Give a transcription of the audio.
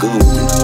I'm.